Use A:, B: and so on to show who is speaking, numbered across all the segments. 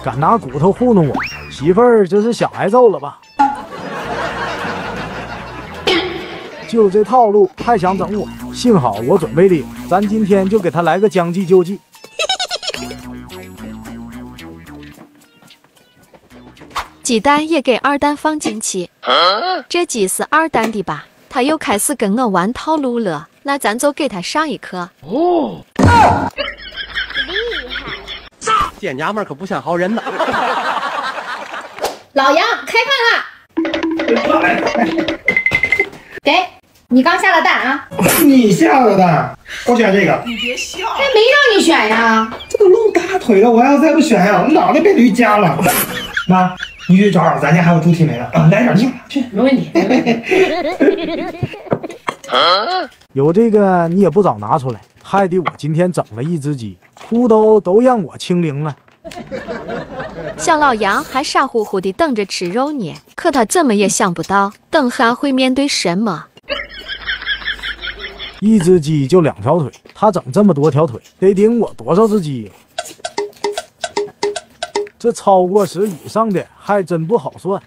A: 敢拿骨头糊弄我，媳妇儿这是想挨揍了吧？就这套路还想整我？幸好我准备的，咱今天就给他来个将计就计。
B: 鸡蛋也给二蛋放进去，这鸡是二蛋的吧？他又开始跟我玩套路了，那咱就给他上一课。哦，
C: 厉害！见娘们可不像好人呢。
D: 老杨，开饭啦！给你刚下了蛋啊！
E: 你下的蛋，我选这个。
D: 你别笑，还没让你选呀！
E: 这都露大腿了，我要再不选呀，我脑袋被驴夹了。妈。你去找找，咱家还有猪蹄没了啊！来点去去，没问题。
A: 有这个你也不早拿出来，害得我今天整了一只鸡，裤兜都让我清零了。
B: 小老杨还傻乎乎的等着吃肉呢，可他怎么也想不到，等下会面对什么。
A: 一只鸡就两条腿，他整这么多条腿，得顶我多少只鸡？这超过十以上的还真不好算。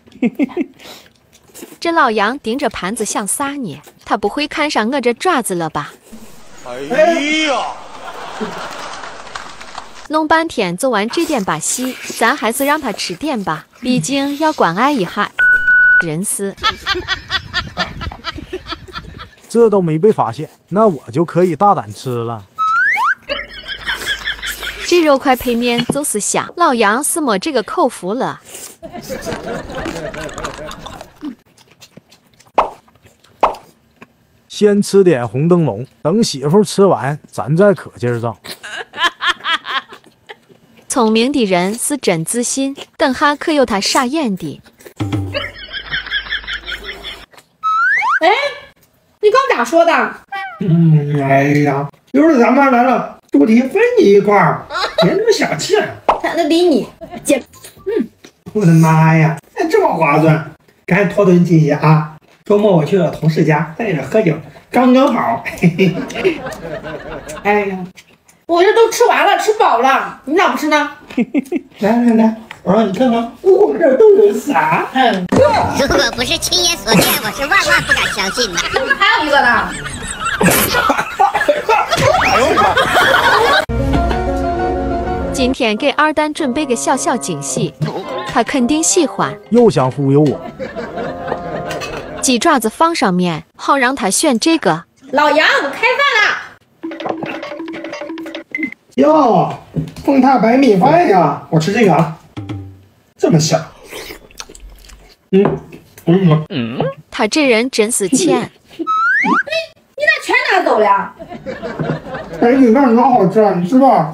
B: 这老杨盯着盘子想啥呢？他不会看上我这爪子了吧？哎呀！弄半天做完这点把戏，咱还是让他吃点吧，毕竟要关爱一下人事。
A: 这都没被发现，那我就可以大胆吃了。
B: 这肉块配面就是香，老杨是没这个口福了。
A: 先吃点红灯笼，等媳妇吃完，咱再可劲儿造。
B: 聪明的人是真自信，等下可有他傻眼的。
D: 哎，你刚咋说的？
E: 嗯，哎呀，一会儿咱妈来了。猪蹄分你一块儿，别那么小气。
D: 懒得理你，姐。
E: 嗯，我的妈呀，这么划算，赶紧拖顿进去啊！周末我去了同事家，在这喝酒，刚刚好。
D: 哎呀，我这都吃完了，吃饱了，你咋不吃呢？
E: 来来来，我让你看看我这都有啥。
F: 嗯，如果不是亲眼所见，我是万万不敢相信的。
D: 还有一个呢。
B: 今天给二蛋准备个小小惊喜，他肯定喜欢。
A: 又想忽悠我？
B: 鸡爪子放上面，好让他选这个。
D: 老杨，开饭啦！
E: 哟，丰塔白米饭呀，我吃这个啊，这么香。嗯，
B: 嗯，他这人真是欠。
D: 你咋全拿走了？
E: 白米饭老好吃了，你吃吧。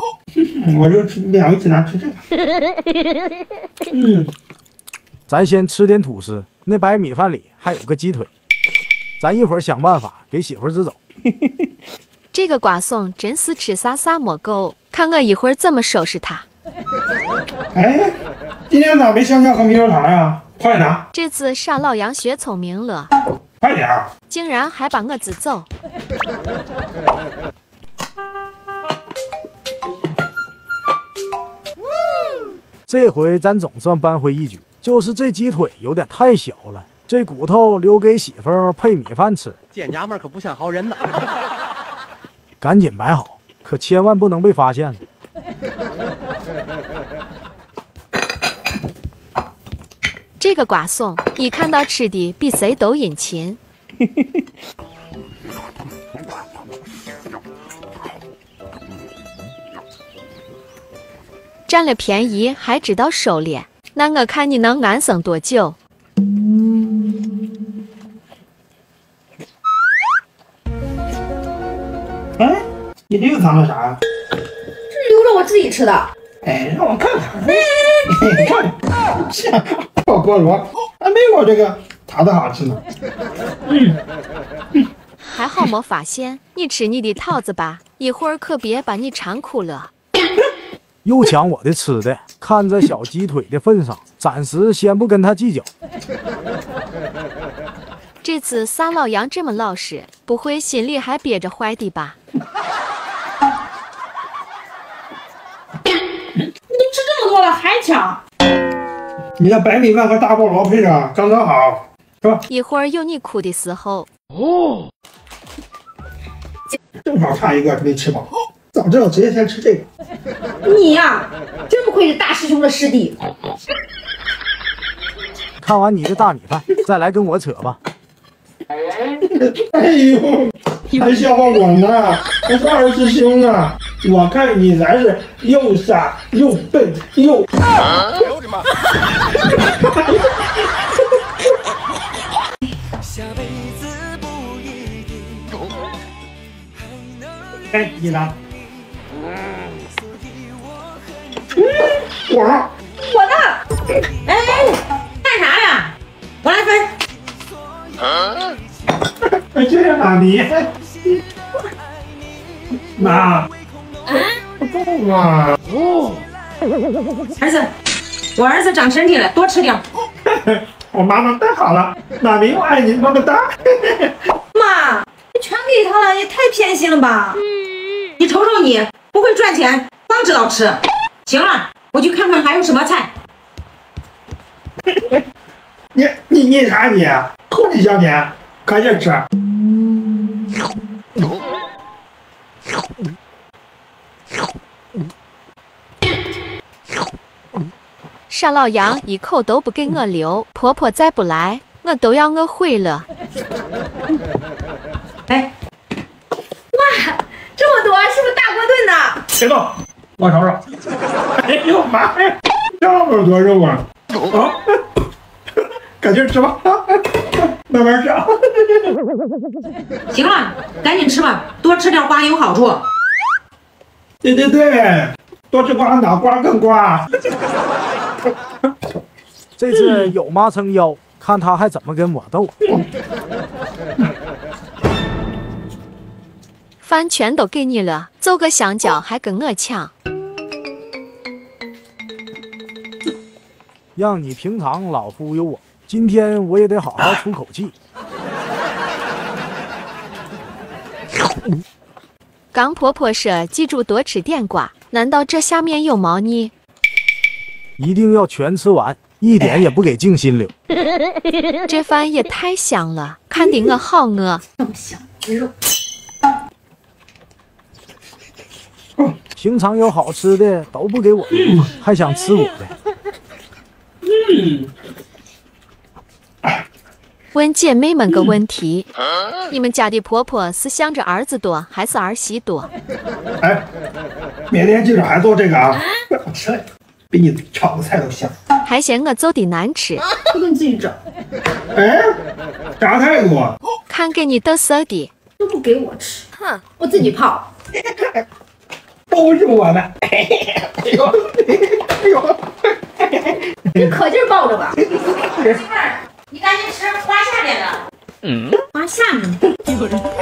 E: 我就吃两一起拿吃这个。
A: 嗯，咱先吃点吐司。那白米饭里还有个鸡腿，咱一会儿想办法给媳妇支走。
B: 这个瓜怂真是吃啥啥没够，看我一会儿怎么收拾他。
E: 哎，今天咋没香蕉和猕猴桃呀？快拿！
B: 这次傻老杨学聪明了。
E: 快点儿！
B: 竟然还把我支走！
A: 这回咱总算扳回一局，就是这鸡腿有点太小了，这骨头留给媳妇配米饭吃。
C: 见娘们可不像好人呐！
A: 赶紧摆好，可千万不能被发现了。
B: 这个瓜怂一看到吃的比谁都殷勤，占了便宜还知道收敛，那我看你能安生多久？
E: 哎，你这又藏了啥呀？
D: 这留着我自己吃的。
E: 哎，让我看看。你看，像爆菠萝，还没我这个桃子好吃呢。嗯，
B: 还好没发现。你吃你的桃子吧，一会儿可别把你馋哭了。
A: 又抢我的吃的，看在小鸡腿的份上，暂时先不跟他计较。
B: 这次三老杨这么老实，不会心里还憋着坏的吧？
D: 多了还抢。
E: 你那白米饭和大菠萝配上刚刚好，是吧？
B: 一会儿有你哭的时候，哦
E: 正好差一个没吃饱，早知道直接先吃这个。
D: 你呀、真不愧是大师兄的师弟。
A: 看完你的大米饭，再来跟我扯吧。
E: 哎呦，还笑话我呢？我是二师兄啊！我看你才是又傻又笨又……哎你了。我
D: 我呢？哎，干啥呀？我来分。
E: 哎，这是哪里？妈，不够啊！
D: 儿子，我儿子长身体了，多吃点。
E: 我妈妈太好了，妈咪我爱你么么哒。
D: 妈，你全给他了，也太偏心了吧？你瞅瞅你，不会赚钱，光知道吃。行了，我去看看还有什么菜。
E: 你你你啥你？护你小你，赶紧吃。
B: 傻老杨一口都不给我留，婆婆再不来，我都要饿毁了。
D: 哎，哇，这么多，是不是大锅炖呢？
E: 别动，我瞅瞅。哎呦妈呀，这么多肉啊！啊，赶紧吃吧，慢慢吃啊。
D: 行了，赶紧吃吧，多吃点瓜有好处。
E: 对对对，多吃瓜脑瓜更瓜。
A: 这次有妈撑腰，看他还怎么跟我斗。
B: 饭全都给你了，做个香蕉还跟我抢，
A: 让你平常老忽悠我，今天我也得好好出口气。
B: 刚婆婆说记住多吃点瓜，难道这下面有猫腻？
A: 一定要全吃完，一点也不给静心留。
B: 这饭也太香了，看得我好饿。
D: 这么香的肉，
A: 平常有好吃的都不给我留，还想吃我的。
B: 问姐妹们个问题：你们家的婆婆是想着儿子多还是儿媳多？
E: 哎，明天记着还做这个啊！不好吃了，比你炒的菜都香。
B: 还嫌我做的难吃？
D: 都你自己整，
E: 哎，啥态度啊？
B: 看给你得瑟的，
D: 都不给我吃。哼，我自己泡。
E: 都是我的。哎呦，哎呦，
D: 你可劲儿抱着吧。媳妇儿，你那就吃花下面的。嗯，花下面的，人。